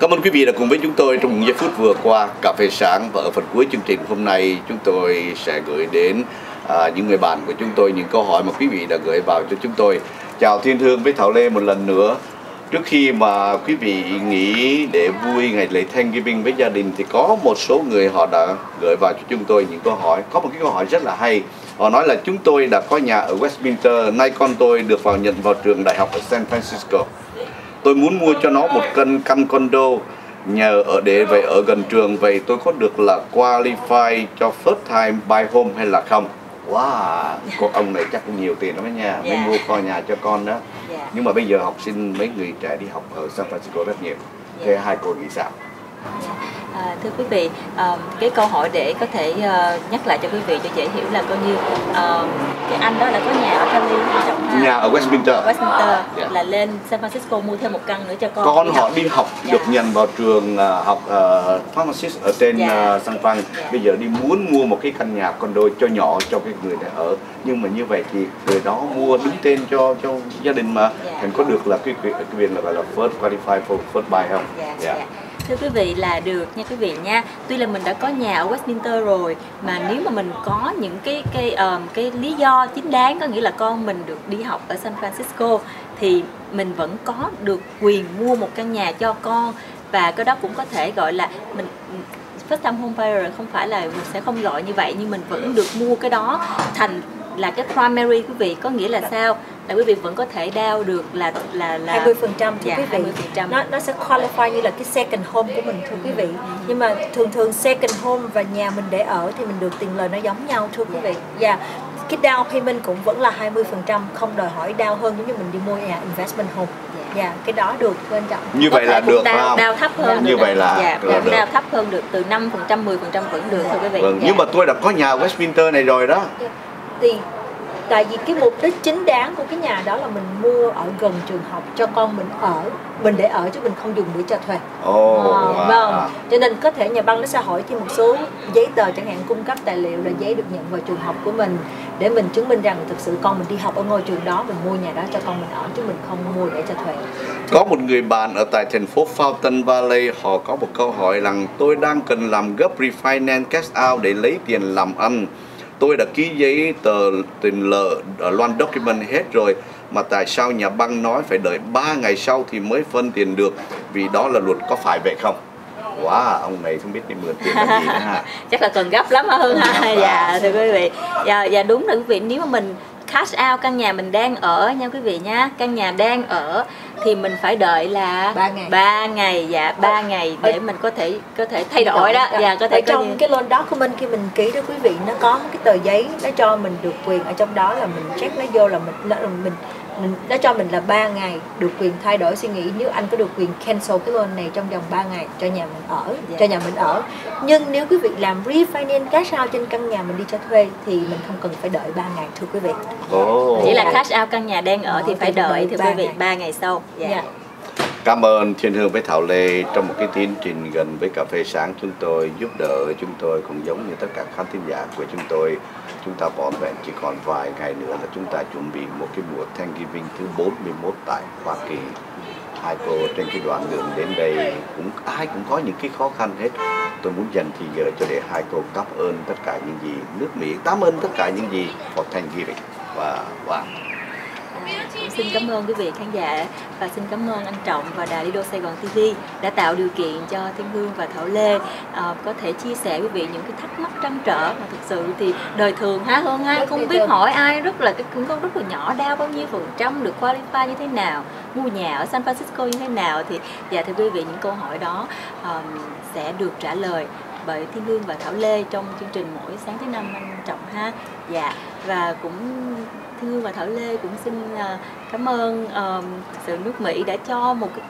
Cảm ơn quý vị đã cùng với chúng tôi trong những giây phút vừa qua cà phê sáng và ở phần cuối chương trình hôm nay chúng tôi sẽ gửi đến à, những người bạn của chúng tôi những câu hỏi mà quý vị đã gửi vào cho chúng tôi. Chào Thiên Thương với Thảo Lê một lần nữa. Trước khi mà quý vị nghỉ để vui ngày lễ Thanksgiving với gia đình thì có một số người họ đã gửi vào cho chúng tôi những câu hỏi. Có một cái câu hỏi rất là hay. Họ nói là chúng tôi đã có nhà ở Westminster, nay con tôi được vào nhận vào trường đại học ở San Francisco. Tôi muốn mua cho nó một căn căn condo nhờ ở để về ở gần trường vậy tôi có được là qualify cho first time buy home hay là không? Wow, cô ông này chắc cũng nhiều tiền lắm đó nha, mới Dạ. mua kho nhà cho con đó. Dạ. Nhưng mà bây giờ học sinh mấy người trẻ đi học ở San Francisco rất nhiều. Thế hai cô nghĩ sao? À, thưa quý vị, ờ, cái câu hỏi để có thể ờ, nhắc lại cho quý vị cho dễ hiểu là coi như ờ, cái anh đó đã có nhà ở Cali trọng ha Nhà ở Westminster. Westminster Dạ. là lên San Francisco mua thêm một căn nữa cho con. Con đi họ học. đi học Dạ. được nhận vào trường à, học uh, pharmacist ở trên Dạ. à, San Fran. Dạ. Bây giờ đi muốn mua một cái căn nhà condo cho nhỏ cho cái người này ở. Nhưng mà như vậy thì người đó mua đứng tên cho cho gia đình mà Dạ. thành có được là cái quyền là gọi là first qualify for first buy không? Dạ, Dạ. dạ. Thưa quý vị là được nha quý vị nha. Tuy là mình đã có nhà ở Westminster rồi mà nếu mà mình có những cái cái um, cái lý do chính đáng có nghĩa là con mình được đi học ở San Francisco thì mình vẫn có được quyền mua một căn nhà cho con. Và cái đó cũng có thể gọi là mình first time home buyer không phải là mình sẽ không gọi như vậy nhưng mình vẫn được mua cái đó. Thành là cái primary quý vị có nghĩa là sao? Là quý vị vẫn có thể đao được là là là 20 phần trăm thưa Dạ, quý vị 20%. nó nó sẽ qualify như là cái second home của mình thưa quý vị nhưng mà thường thường second home và nhà mình để ở thì mình được tiền lời nó giống nhau thưa quý vị và cái down payment cũng vẫn là 20 phần trăm không đòi hỏi down hơn giống như mình đi mua nhà investment home Dạ. dạ cái đó được anh trọng Như vậy là được không? đao thấp hơn Như vậy là- dạ, là được. đao thấp hơn được từ 5 phần trăm 10 phần trăm vẫn được thưa quý vị Vâng, Dạ. nhưng mà tôi đã có nhà Westminster này rồi đó. thì tại vì cái mục đích chính đáng của cái nhà đó là mình mua ở gần trường học cho con mình ở mình để ở chứ mình không dùng để cho thuê Ồ, Ờ, wow. vâng cho nên có thể nhà băng nó sẽ hỏi thêm một số giấy tờ chẳng hạn cung cấp tài liệu là giấy được nhận vào trường học của mình để mình chứng minh rằng thực sự con mình đi học ở ngôi trường đó mình mua nhà đó cho con mình ở chứ mình không mua để cho thuê Có một người bạn ở tại thành phố Fountain Valley họ có một câu hỏi rằng tôi đang cần làm gấp refinance cash out để lấy tiền làm ăn. Tôi đã ký giấy tờ tiền lợ ở loan document hết rồi mà tại sao nhà băng nói phải đợi 3 ngày sau thì mới phân tiền được vì đó là luật có phải vậy không? Wow, ông này không biết đi mượn tiền làm gì nữa ha. chắc là cần gấp lắm hơn ha à. dạ thưa quý vị dạ, dạ đúng rồi quý vị nếu mà mình cash out căn nhà mình đang ở nha quý vị nha căn nhà đang ở thì mình phải đợi là Ba ngày. 3 ngày dạ 3 ngày để mình có thể có thể thay đổi đó. dạ. Có thể ở trong cái loan document khi mình ký đó quý vị nó có một cái tờ giấy nó cho mình được quyền. Ở trong đó là mình check nó vô là mình nó, mình mình nó cho mình là 3 ngày được quyền thay đổi suy nghĩ nếu anh có được quyền cancel cái loan này trong vòng 3 ngày cho nhà mình ở Dạ. cho nhà mình ở nhưng nếu quý vị làm refinance cash out trên căn nhà mình đi cho thuê thì mình không cần phải đợi 3 ngày thưa quý vị Ồ. chỉ là cash out căn nhà đang ở thì Ờ, phải đợi đợi thưa ba quý vị ngày. 3 ngày sau dạ Dạ. Cảm ơn Thiên Hương với Thảo Lê trong một cái tiến trình gần với cà phê sáng chúng tôi, giúp đỡ chúng tôi cũng giống như tất cả khán thính giả của chúng tôi. Chúng ta vỏn vẹn chỉ còn vài ngày nữa là chúng ta chuẩn bị một cái mùa Thanksgiving thứ 41 tại Hoa Kỳ. Hai cô trên cái đoạn đường đến đây cũng, ai cũng có những cái khó khăn hết. Tôi muốn dành thì giờ cho để hai cô cảm ơn tất cả những gì nước Mỹ, cảm ơn tất cả những gì for Thanksgiving. Và và wow xin cảm ơn quý vị khán giả và xin cảm ơn anh Trọng và Đài Lido Sài Gòn TV đã tạo điều kiện cho Thiên Hương và Thảo Lê à, có thể chia sẻ quý vị những cái thắc mắc trăn trở. Mà thực sự thì đời thường Hương ha Rất không biết hỏi ai rất là cái cũng có rất là nhỏ đau bao nhiêu phần trăm được qualify như thế nào mua nhà ở San Francisco như thế nào. Thì dạ thưa quý vị những câu hỏi đó um, sẽ được trả lời bởi Thiên Hương và Thảo Lê trong chương trình mỗi sáng thứ năm anh Trọng ha. Dạ và cũng Thiên Hương và Thảo Lê cũng xin à, cảm ơn uh, sự nước Mỹ đã cho một cái,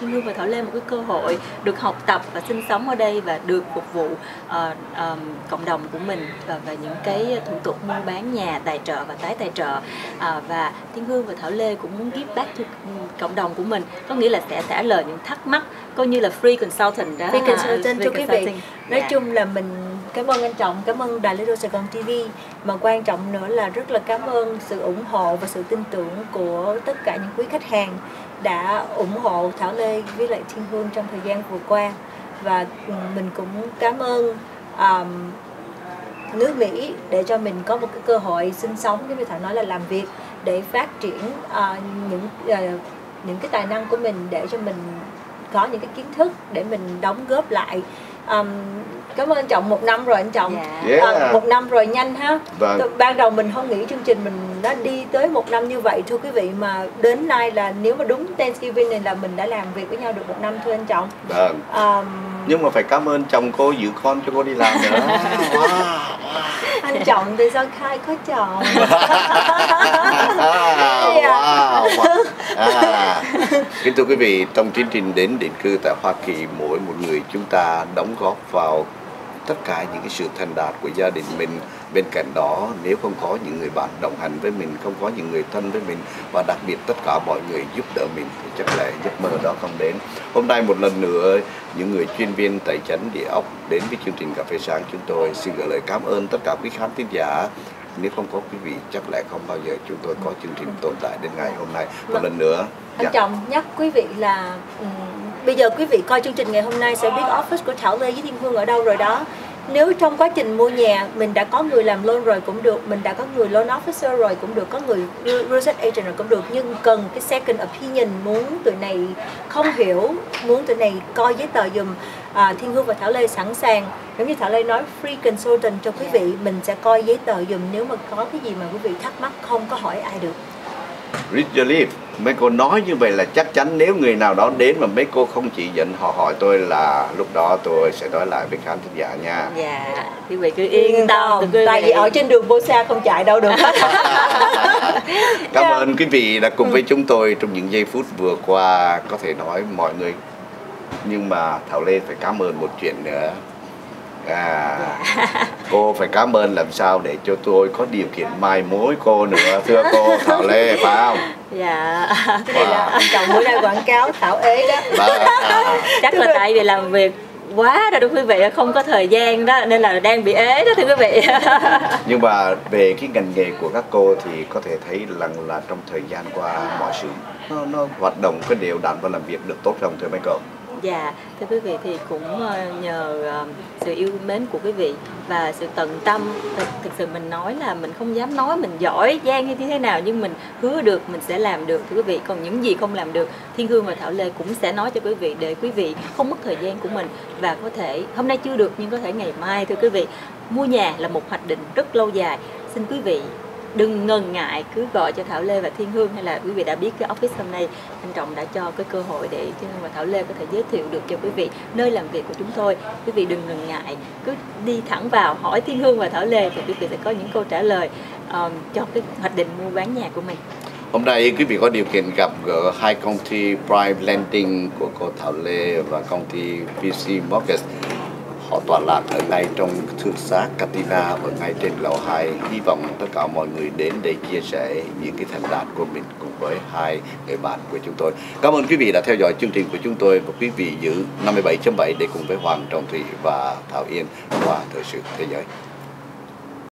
Thiên Hương và Thảo Lê một cái cơ hội được học tập và sinh sống ở đây và được phục vụ ờ, um, cộng đồng của mình và, và những cái thủ tục mua bán nhà tài trợ và tái tài trợ. À, và Thiên Hương và Thảo Lê cũng muốn give back to um, cộng đồng của mình có nghĩa là sẽ trả lời những thắc mắc coi như là free consultant đó. Free consultant cho quý vị. nói Dạ. chung là mình cảm ơn anh Trọng, cảm ơn Đài Lido Sài Gòn TV mà quan trọng nữa là rất là cảm ơn sự ủng hộ và sự tin tưởng của tất cả những quý khách hàng đã ủng hộ Thảo Lê với lại Thiên Hương trong thời gian vừa qua. Và ừ, mình cũng cảm ơn um, nước Mỹ để cho mình có một cái cơ hội sinh sống giống như Thảo nói là làm việc để phát triển uh, những uh, những cái tài năng của mình để cho mình có những cái kiến thức để mình đóng góp lại um, cảm ơn anh trọng một năm rồi anh trọng Dạ. Yeah. À, một năm rồi nhanh ha Vâng. Từ- ban đầu mình không nghĩ chương trình mình đã đi tới một năm như vậy thưa quý vị mà đến nay là nếu mà đúng Thanksgiving này là mình đã làm việc với nhau được một năm thưa anh trọng Vâng. um, Nhưng mà phải cảm ơn chồng cô giữ con cho cô đi làm nữa. Wow. anh trọng thì sao khai có chồng À, Dạ. wow, wow. À, kính thưa quý vị, trong chương trình đến định cư tại Hoa Kỳ, mỗi một người chúng ta đóng góp vào tất cả những cái sự thành đạt của gia đình mình. Bên cạnh đó, nếu không có những người bạn đồng hành với mình, không có những người thân với mình và đặc biệt tất cả mọi người giúp đỡ mình thì chắc là giấc mơ đó không đến. Hôm nay một lần nữa, những người chuyên viên tài chính địa ốc đến với chương trình cà phê sáng chúng tôi xin gửi lời cảm ơn tất cả quý khán thính giả nếu không có quý vị chắc lẽ không bao giờ chúng tôi có chương trình tồn tại đến ngày hôm nay một Vâng. lần nữa anh dạ. trọng nhắc quý vị là ừm, bây giờ quý vị coi chương trình ngày hôm nay sẽ biết office của Thảo Lê với Thiên Hương ở đâu rồi đó nếu trong quá trình mua nhà mình đã có người làm loan rồi cũng được mình đã có người loan officer rồi cũng được có người real estate agent rồi cũng được nhưng cần cái second opinion muốn tụi này không hiểu muốn tụi này coi giấy tờ dùm à, Thiên Hương và Thảo Lê sẵn sàng giống như Thảo Lê nói free consultant cho quý vị mình sẽ coi giấy tờ dùm. Nếu mà có cái gì mà quý vị thắc mắc không có hỏi ai được. Rich Relief mấy cô nói như vậy là chắc chắn nếu người nào đó đến mà mấy cô không chỉ dẫn họ hỏi tôi là lúc đó tôi sẽ nói lại với khán thính giả nha. Dạ. Quý vị cứ yên tâm. thưa quý tại vì ở trên đường Bosa không chạy đâu được. Hết cảm Dạ. ơn quý vị đã cùng với chúng tôi trong những giây phút vừa qua. Có thể nói mọi người nhưng mà Thảo Lê phải cảm ơn một chuyện nữa à cô phải cảm ơn làm sao để cho tôi có điều kiện mai mối cô nữa thưa cô Thảo Lê phải không? Dạ. Cái này là anh chồng bữa nay quảng cáo thảo ế đó. Vâng. À. chắc là tại vì làm việc quá đó quý vị không có thời gian đó nên là đang bị ế đó thưa quý vị. Nhưng mà về cái ngành nghề của các cô thì có thể thấy rằng là trong thời gian qua mọi sự nó, nó hoạt động cái đều đặn và làm việc được tốt không thưa mấy cậu Dạ, thưa quý vị thì cũng ờ, nhờ ờ, sự yêu mến của quý vị và sự tận tâm thực, thực sự mình nói là mình không dám nói mình giỏi giang như thế nào nhưng mình hứa được mình sẽ làm được thưa quý vị. Còn những gì không làm được Thiên Hương và Thảo Lê cũng sẽ nói cho quý vị để quý vị không mất thời gian của mình và có thể hôm nay chưa được nhưng có thể ngày mai thưa quý vị mua nhà là một hoạch định rất lâu dài. Xin quý vị đừng ngần ngại cứ gọi cho Thảo Lê và Thiên Hương hay là quý vị đã biết cái office hôm nay. Anh Trọng đã cho cái cơ hội để Thiên Hương và Thảo Lê có thể giới thiệu được cho quý vị nơi làm việc của chúng tôi. Quý vị đừng ngần ngại cứ đi thẳng vào hỏi Thiên Hương và Thảo Lê thì quý vị sẽ có những câu trả lời um, cho cái hoạch định mua bán nhà của mình. Hôm nay quý vị có điều kiện gặp gỡ hai công ty Prime Lending của cô Thảo Lê và công ty PC Mortgage. Họ tọa lạc ở ngay trong thương xá Katina ở ngay trên lầu 2. Hy vọng tất cả mọi người đến để chia sẻ những cái thành đạt của mình cùng với hai người bạn của chúng tôi. Cảm ơn quý vị đã theo dõi chương trình của chúng tôi và quý vị giữ 57.7 để cùng với Hoàng Trọng Thủy và Thảo Yên qua thời sự thế giới.